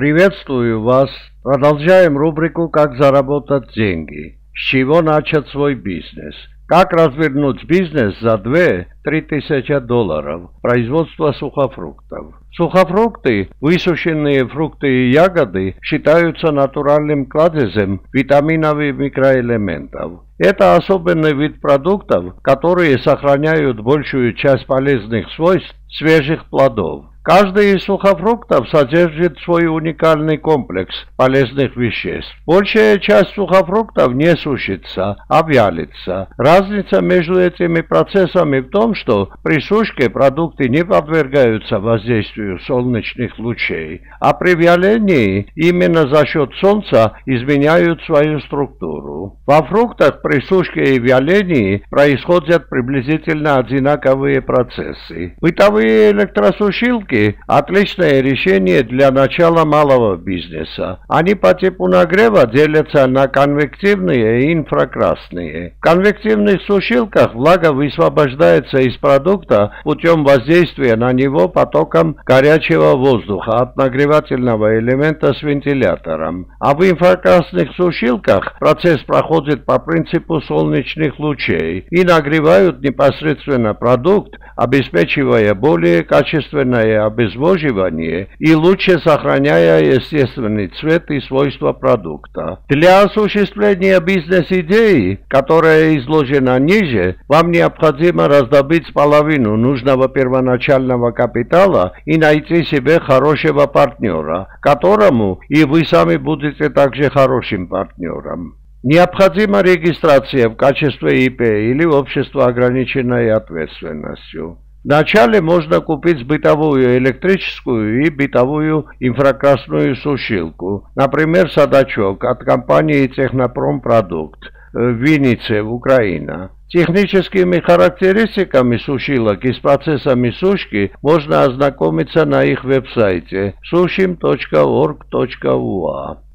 Приветствую вас. Продолжаем рубрику «Как заработать деньги». С чего начать свой бизнес? Как развернуть бизнес за 2-3 тысячи долларов? Производство сухофруктов. Сухофрукты, высушенные фрукты и ягоды считаются натуральным кладезем витаминов и микроэлементов. Это особенный вид продуктов, которые сохраняют большую часть полезных свойств свежих плодов. Каждый из сухофруктов содержит свой уникальный комплекс полезных веществ. Большая часть сухофруктов не сушится, а вялится. Разница между этими процессами в том, что при сушке продукты не подвергаются воздействию солнечных лучей, а при вялении именно за счет солнца изменяют свою структуру. Во фруктах при сушке и вялении происходят приблизительно одинаковые процессы. Бытовые электросушилки Отличное решение для начала малого бизнеса. Они по типу нагрева делятся на конвективные и инфракрасные. В конвективных сушилках влага высвобождается из продукта путем воздействия на него потоком горячего воздуха от нагревательного элемента с вентилятором. А в инфракрасных сушилках процесс проходит по принципу солнечных лучей и нагревают непосредственно продукт, обеспечивая более качественное обезвоживание и лучше сохраняя естественный цвет и свойства продукта. Для осуществления бизнес-идеи, которая изложена ниже, вам необходимо раздобыть половину нужного первоначального капитала и найти себе хорошего партнера, которому и вы сами будете также хорошим партнером. Необходима регистрация в качестве ИП или общества ограниченной ответственностью. Вначале можно купить бытовую электрическую и бытовую инфракрасную сушилку, например, садачок от компании «Технопромпродукт» в Виннице, Украина. Техническими характеристиками сушилок и с процессами сушки можно ознакомиться на их веб-сайте sushim.org.ua.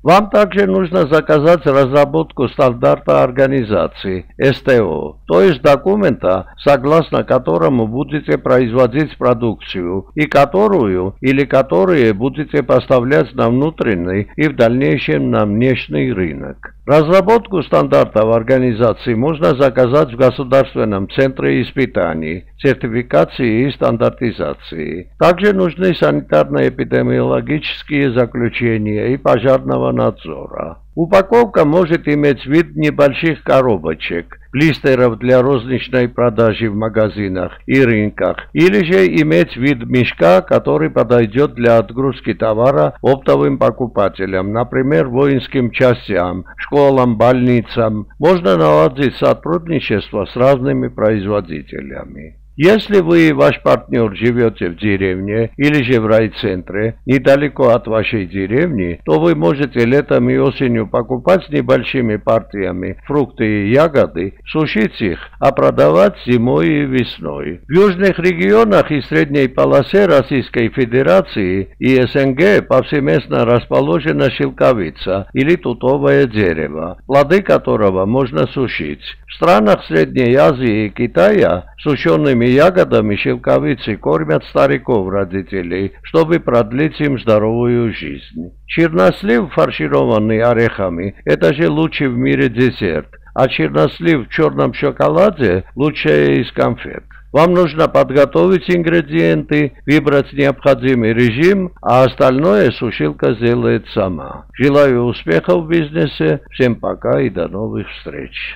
Вам также нужно заказать разработку стандарта организации СТО, то есть документа, согласно которому будете производить продукцию и которую или которые будете поставлять на внутренний и в дальнейшем на внешний рынок. Разработку стандартов организации можно заказать в Государственном центре испытаний, сертификации и стандартизации. Также нужны санитарно-эпидемиологические заключения и пожарного надзора. Упаковка может иметь вид небольших коробочек, блистеров для розничной продажи в магазинах и рынках, или же иметь вид мешка, который подойдет для отгрузки товара оптовым покупателям, например, воинским частям, школам, больницам. Можно наладить сотрудничество с разными производителями. Если вы и ваш партнер живете в деревне или же в райцентре, недалеко от вашей деревни, то вы можете летом и осенью покупать небольшими партиями фрукты и ягоды, сушить их, а продавать зимой и весной. В южных регионах и средней полосе Российской Федерации и СНГ повсеместно расположена шелковица или тутовое дерево, плоды которого можно сушить. В странах Средней Азии и Китая сушеными Этими ягодами шелковицы кормят стариков родителей, чтобы продлить им здоровую жизнь. Чернослив, фаршированный орехами, это же лучший в мире десерт, а чернослив в черном шоколаде лучшее из конфет. Вам нужно подготовить ингредиенты, выбрать необходимый режим, а остальное сушилка сделает сама. Желаю успехов в бизнесе. Всем пока и до новых встреч.